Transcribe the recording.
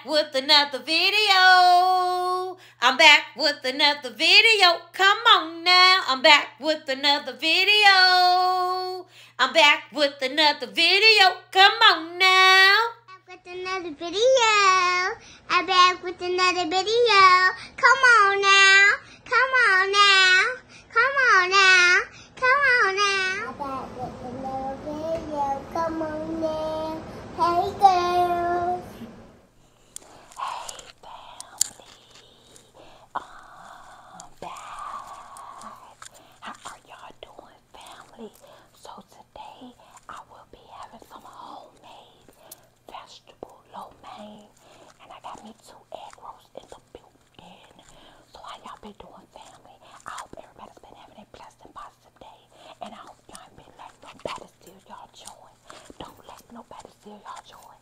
back with another video. I'm back with another video. Come on now. I'm back with another video. I'm back with another video. Come on now. Back with another video. I'm back with another video. Come on now. Come on now. Come on now. Come on now. I'm back with another video. Come on now. Hey girls. Letting y'all joy.